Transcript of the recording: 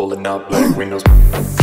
pulling up, black windows.